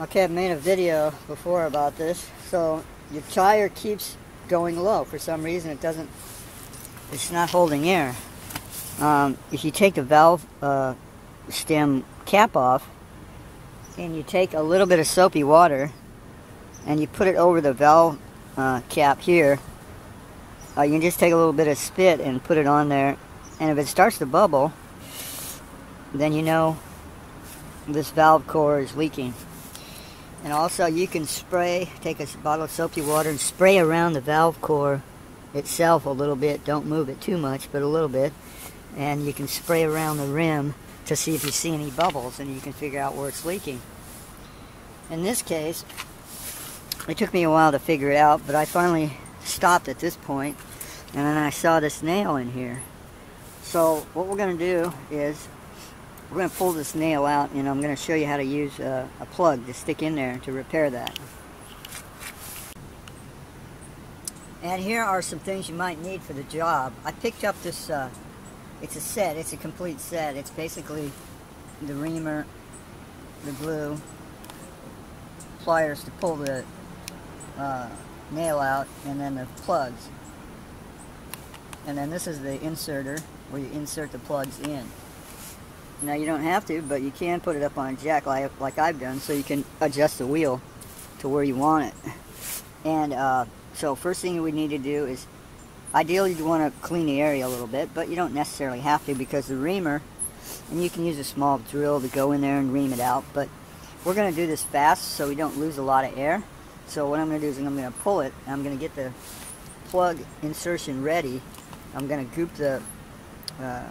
Okay, I've made a video before about this. So your tire keeps going low for some reason. It doesn't, it's not holding air. Um, if you take the valve uh, stem cap off and you take a little bit of soapy water and you put it over the valve uh, cap here, uh, you can just take a little bit of spit and put it on there. And if it starts to bubble, then you know this valve core is leaking. And also you can spray, take a bottle of soapy water and spray around the valve core itself a little bit. Don't move it too much, but a little bit. And you can spray around the rim to see if you see any bubbles and you can figure out where it's leaking. In this case, it took me a while to figure it out, but I finally stopped at this point and then I saw this nail in here. So what we're going to do is we're going to pull this nail out and I'm going to show you how to use a, a plug to stick in there to repair that. And here are some things you might need for the job. I picked up this, uh, it's a set, it's a complete set. It's basically the reamer, the glue, pliers to pull the uh, nail out, and then the plugs. And then this is the inserter where you insert the plugs in. Now you don't have to, but you can put it up on a jack like, like I've done so you can adjust the wheel to where you want it. And uh, so first thing we need to do is, ideally you want to clean the area a little bit, but you don't necessarily have to because the reamer, and you can use a small drill to go in there and ream it out, but we're going to do this fast so we don't lose a lot of air. So what I'm going to do is I'm going to pull it, I'm going to get the plug insertion ready. I'm going to group the, uh,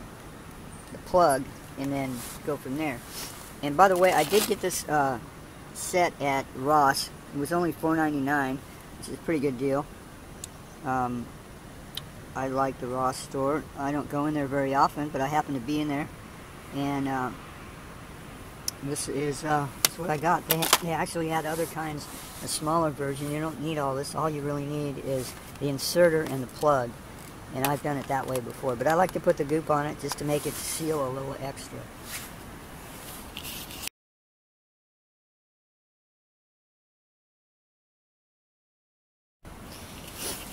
the plug and then go from there. And by the way, I did get this uh, set at Ross. It was only $4.99, which is a pretty good deal. Um, I like the Ross store. I don't go in there very often, but I happen to be in there. And uh, this is, uh, what I got. They, they actually had other kinds, a smaller version. You don't need all this. All you really need is the inserter and the plug and I've done it that way before. But I like to put the goop on it just to make it seal a little extra.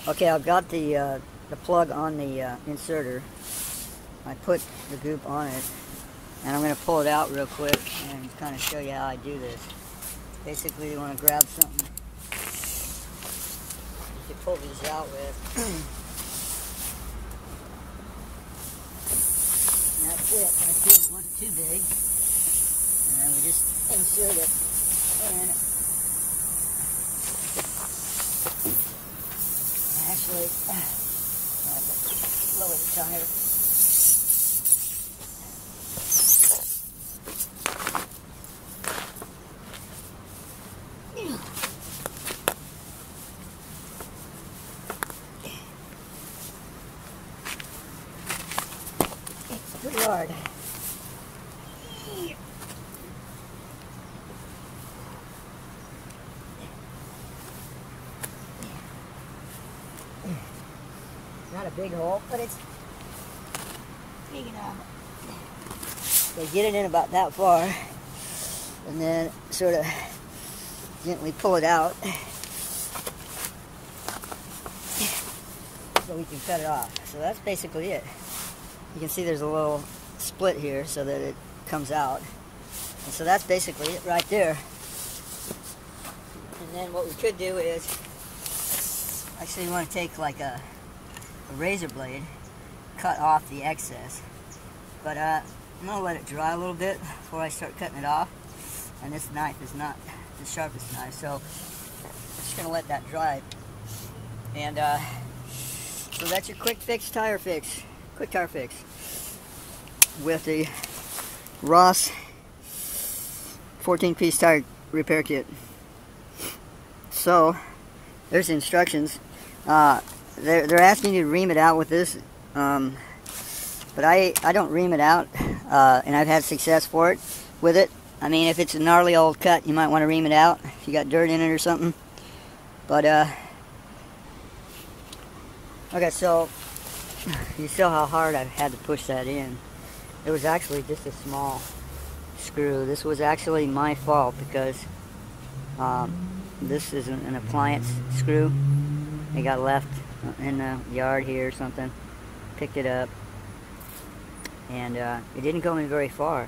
Okay, I've got the, uh, the plug on the uh, inserter. I put the goop on it, and I'm going to pull it out real quick and kind of show you how I do this. Basically, you want to grab something you can pull these out with. that's it. I feel it wasn't too big. And then we just insert it and actually lower the tire. Yard. Not a big hole, but it's big enough. So get it in about that far, and then sort of gently pull it out so we can cut it off. So that's basically it you can see there's a little split here so that it comes out. And so that's basically it right there. And then what we could do is, actually you want to take like a, a razor blade, cut off the excess. But uh, I'm going to let it dry a little bit before I start cutting it off. And this knife is not the sharpest knife, so I'm just going to let that dry. And uh, so that's your quick fix tire fix quick tire fix with the Ross 14 piece tire repair kit. So there's the instructions. Uh, they're, they're asking you to ream it out with this, um, but I, I don't ream it out, uh, and I've had success for it with it. I mean, if it's a gnarly old cut, you might want to ream it out if you got dirt in it or something. But, uh, okay, so you saw how hard I had to push that in. It was actually just a small screw. This was actually my fault because Um, this is an, an appliance screw. It got left in the yard here or something. Picked it up. And uh, it didn't go in very far.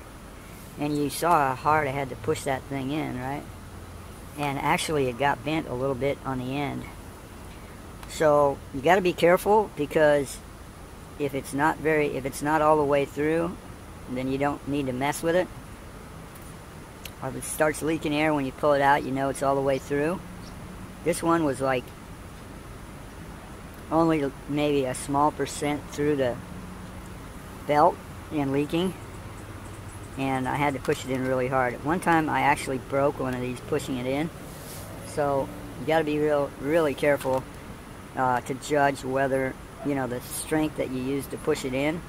And you saw how hard I had to push that thing in, right? And actually it got bent a little bit on the end. So you got to be careful because if it's not very, if it's not all the way through, then you don't need to mess with it. Or if it starts leaking air when you pull it out, you know it's all the way through. This one was like only maybe a small percent through the belt and leaking and I had to push it in really hard. One time I actually broke one of these pushing it in so you got to be real really careful uh, to judge whether you know the strength that you use to push it in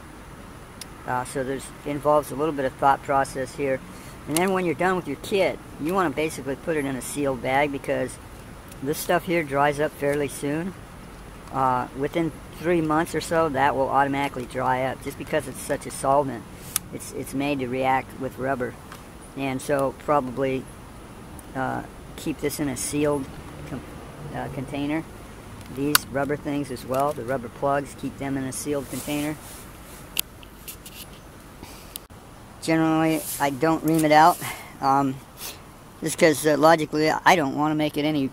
uh, so there's involves a little bit of thought process here and then when you're done with your kit you want to basically put it in a sealed bag because this stuff here dries up fairly soon uh, within three months or so, that will automatically dry up just because it's such a solvent. It's, it's made to react with rubber. And so probably uh, keep this in a sealed uh, container. These rubber things as well, the rubber plugs, keep them in a sealed container. Generally, I don't ream it out. Um, just because uh, logically I don't want to make it any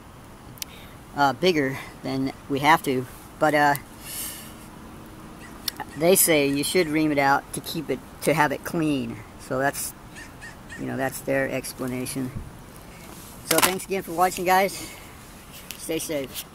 uh, bigger than we have to. But uh, they say you should ream it out to keep it, to have it clean. So that's, you know, that's their explanation. So thanks again for watching, guys. Stay safe.